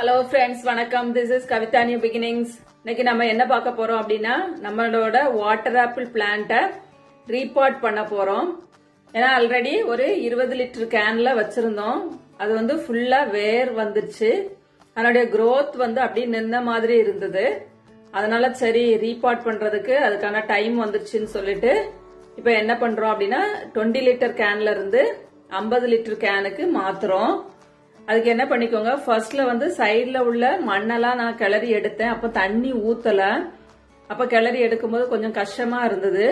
Hello friends வணக்கம். This is Kavitha new beginnings இன்னைக்கு நம்ம என்ன பார்க்க போறோம் அப்படின்னா நம்மளோட வாட்டர் ஆப்பிள் பிளான்ட்டை ரீபாட் பண்ண போறோம். ஏன்னா ஆல்ரெடி ஒரு இருபது லிட்டர் கேன்ல வச்சிருந்தோம். அது வந்து ஃபுல்லா வேர் வந்துருச்சு. அதனுடைய க்ரோத் வந்து அப்படி நின்ன மாதிரி இருந்தது. அதனால சரி ரீபாட் பண்றதுக்கு அதுக்கான டைம் வந்துருச்சுன்னு சொல்லிட்டு இப்ப என்ன பண்றோம் அப்படின்னா 20 லிட்டர் கேன்ல இருந்து 50 லிட்டர் கேனுக்கு மாத்துறோம். அதுக்கு என்ன பண்ணிக்கோங்க ஃபர்ஸ்ட்ல வந்து சைடில் உள்ள மண்ணெல்லாம் நான் கிளறி எடுத்தேன். அப்போ தண்ணி ஊத்தல. அப்போ கிளறி எடுக்கும்போது கொஞ்சம் கஷ்டமாக இருந்தது.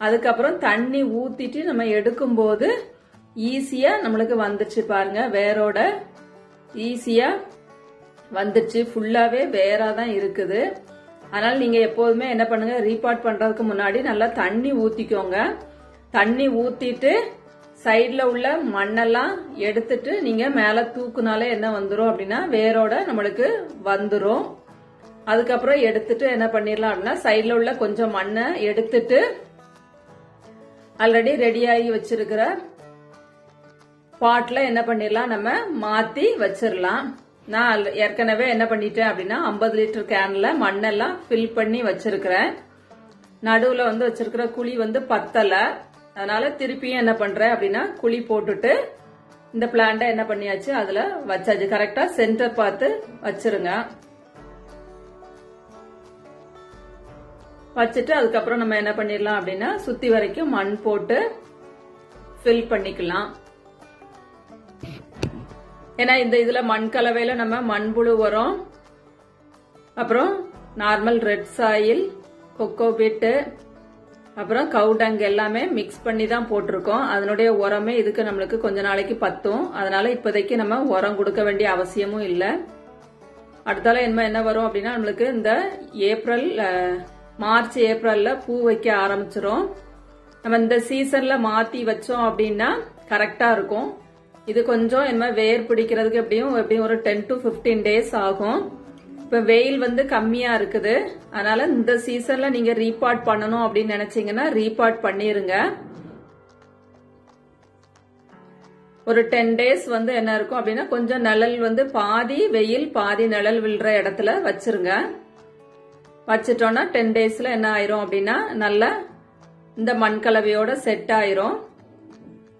அதுக்கப்புறம் தண்ணி ஊத்திட்டு நம்ம எடுக்கும்போது ஈஸியாக நம்மளுக்கு வந்துச்சு பாருங்க வேரோட. ஈஸியாக வந்துச்சு ஃபுல்லாகவே வேராக தான் இருக்குது. அதனால் நீங்கள் எப்போதுமே என்ன பண்ணுங்க ரீபாட் பண்ணுறதுக்கு முன்னாடி நல்லா தண்ணி ஊற்றிக்கோங்க தண்ணி ஊற்றிட்டு சைடில் உள்ள மண்ணெல்லாம் எடுத்துட்டு நீங்கள் மேலே தூக்குனாலே என்ன வந்துடும் அப்படின்னா வேரோட நம்மளுக்கு வந்துடும் அதுக்கப்புறம் எடுத்துட்டு என்ன பண்ணிடலாம் அப்படின்னா சைடில் உள்ள கொஞ்சம் மண்ணை எடுத்துட்டு ஆல்ரெடி ரெடியாகி வச்சிருக்கிற பாட்டில் என்ன பண்ணிடலாம்? நம்ம மாற்றி வச்சிடலாம். நான் ஏற்கனவே என்ன பண்ணிட்டேன் அப்படின்னா 50 லிட்டர் கேன்ல மண்ணெல்லாம் ஃபில் பண்ணி வச்சிருக்கிறேன். நடுவில் வந்து வச்சிருக்கிற குழி வந்து பத்தலை. அதனால திருப்பியும் என்ன பண்றேன் அப்படின்னா குழி போட்டுட்டு இந்த பிளான்ட என்ன பண்ணியாச்சு? அதுல வச்சாச்சு. கரெக்டா சென்டர் பார்த்து வச்சிருங்க. வச்சுட்டு அதுக்கப்புறம் நம்ம என்ன பண்ணிடலாம் அப்படின்னா சுத்தி வரைக்கும் மண் போட்டு ஃபில் பண்ணிக்கலாம். ஏன்னா இந்த இதுல மண் கலவையில நம்ம மண்புழு உரம் அப்புறம் normal red soil coco peat அப்புறம் கவுடங் எல்லாமே மிக்ஸ் பண்ணி தான் போட்டிருக்கோம். அதனுடைய உரமே இதுக்கு நம்மளுக்கு கொஞ்ச நாளைக்கு பத்தும். அதனால இப்போதைக்கு நம்ம உரம் கொடுக்க வேண்டிய அவசியமும் இல்லை. அடுத்தால என்ன என்ன வரும் அப்படின்னா நம்மளுக்கு இந்த ஏப்ரல் மார்ச் ஏப்ரல்ல பூ வைக்க ஆரம்பிச்சிரும். நம்ம இந்த சீசன்ல மாத்தி வச்சோம் அப்படின்னா கரெக்டா இருக்கும். இது கொஞ்சம் என்ன வேர் பிடிக்கிறதுக்கு எப்படியும் எப்படியும் ஒரு டென் டு 15 டேஸ் ஆகும். இப்போ வெயில் வந்து கம்மியா இருக்குது. அதனால இந்த சீசன்ல நீங்க ரீபாட் பண்ணணும் அப்படின்னு நினைச்சீங்கன்னா ரீபாட் பண்ணிருங்க. ஒரு டென் டேஸ் வந்து என்ன இருக்கும் அப்படின்னா கொஞ்சம் நிழல் வந்து பாதி வெயில் பாதி நிழல் விழுற இடத்துல வச்சிருங்க. வச்சிட்டோம்னா டென் டேஸ்ல என்ன ஆயிரும் அப்படின்னா நல்லா இந்த மண் கலவையோட செட் ஆயிரும்.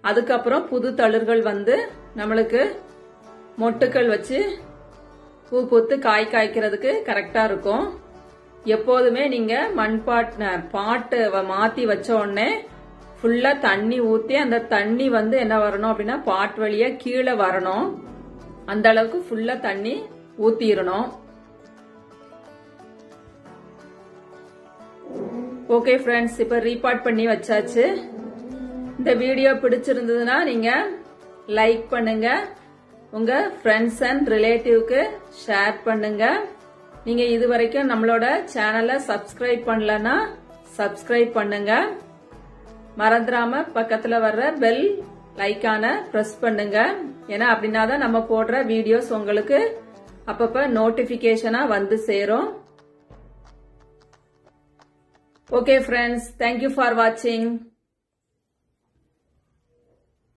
அதுக்கப்புறம் புது தளிர்கள் வந்து நம்மளுக்கு மொட்டுக்கள் வச்சு பூ பூத்து காய் காய்க்கிறதுக்கு கரெக்டா இருக்கும். எப்போதுமே நீங்க மண் பாட் பாட்டு வ- மாத்தி வச்ச உடனே ஃபுல்லா தண்ணி ஊத்தி அந்த தண்ணி வந்து என்ன வரணும் அப்படின்னா பாட் வழியா கீழே வரணும். அந்த அளவுக்கு ஃபுல்லா தண்ணி ஊத்திடணும் ஓகே ஃப்ரெண்ட்ஸ் இப்போ ரீபாட் பண்ணி வச்சாச்சு. இந்த வீடியோ பிடிச்சிருந்ததுன்னா நீங்க லைக் பண்ணுங்க. உங்க ஃப்ரெண்ட்ஸ் அண்ட் ரிலேட்டிவ்க்கு ஷேர் பண்ணுங்க. நீங்க இது வரைக்கும் நம்மளோட சேனலை சப்ஸ்கிரைப் பண்ணலன்னா சப்ஸ்கிரைப் பண்ணுங்க. மறந்துடாம பக்கத்துல வர்ற பெல் லைக்கான பிரஸ் பண்ணுங்க. ஏன்னா அப்படின்னா தான் நம்ம போடுற வீடியோஸ் உங்களுக்கு அப்பப்ப நோட்டிபிகேஷனா வந்து சேரும். ஓகே ஃப்ரெண்ட்ஸ் தேங்க்யூ ஃபார் வாட்சிங்